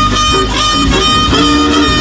フフフフ。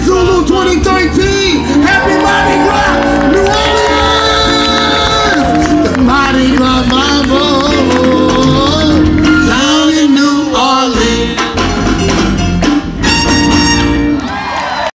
Zulu 23.